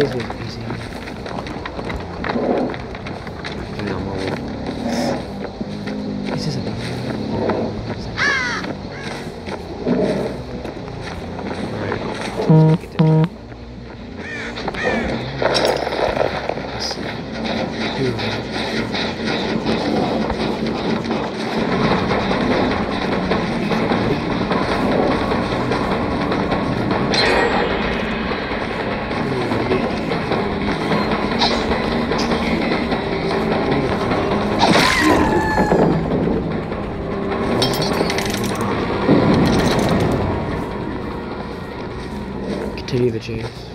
basically easy. You know, mobile. It's a. Get this. Continue the chase.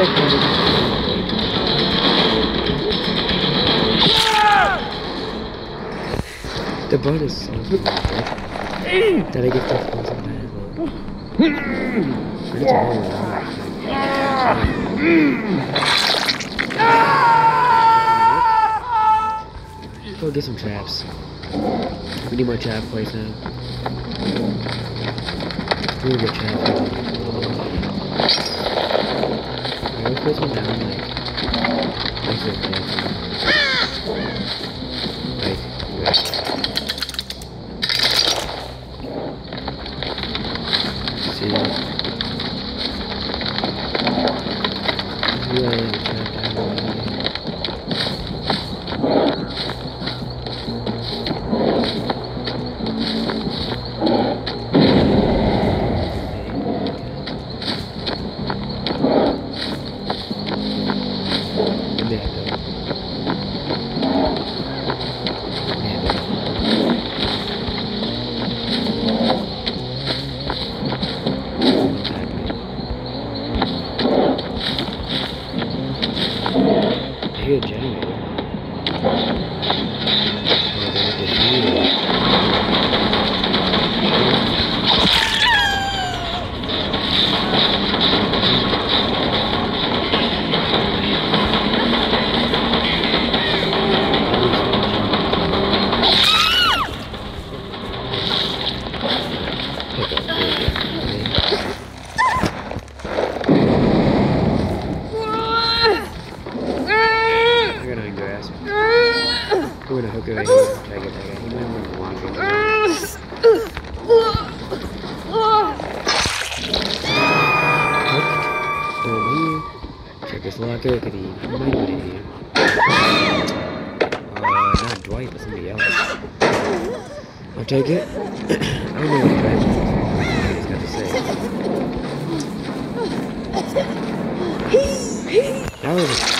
The bird is so cute. That I get it's a whole. Go get some traps. We need more trap plates now. We need more trap. Put one down like. Like this. Like, See. guys. We're gonna hook her in. Take it, take it. You might want to walk in. Nope. Check this locker. Look at the. You might want in here. Uh, not Dwight, but somebody else. I'll take it. I don't know what Dwight is. He's got to say. That was.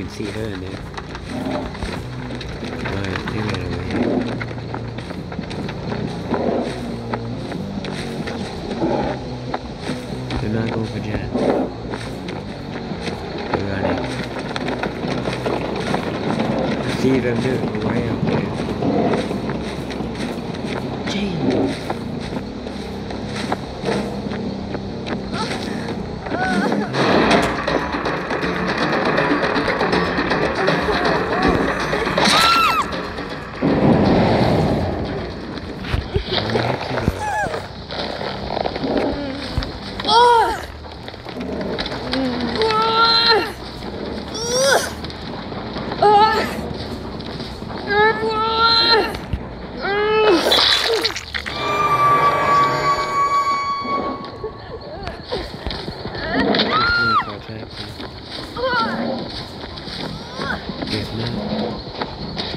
Even see her in there. Not for. They're running. See them do way If not,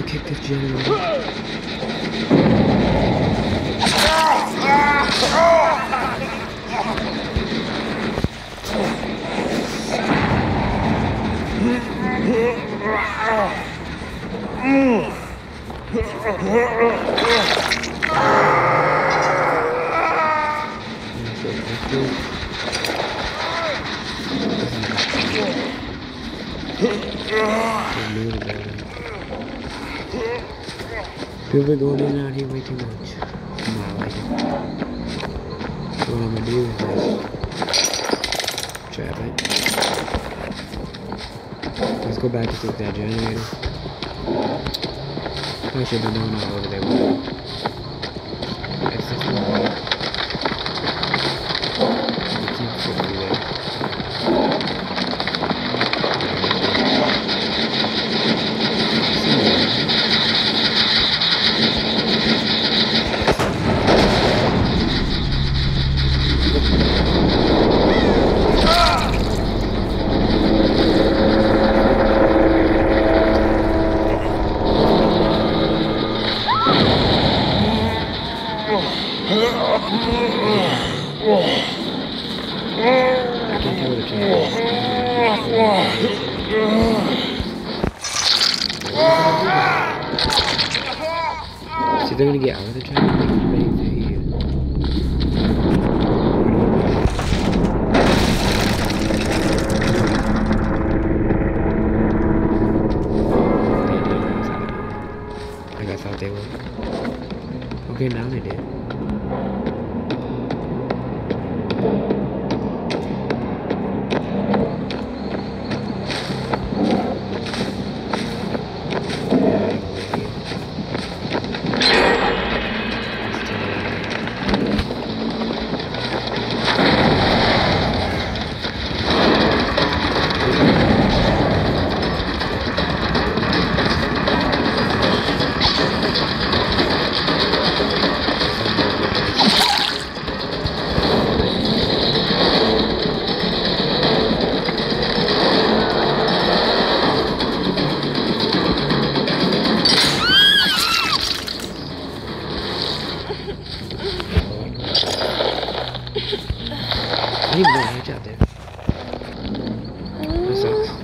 go kick this general. Let's go, let's go. Don't move the building. People are going in and out here way too much. I'm not like it. What I'm gonna do is just trap it. Let's go back to take that generator. I should have known all over there. It's just one way. You can't fit through there. I can't tell what So they're gonna get out of the trap. Okay, now they did. I didn't even know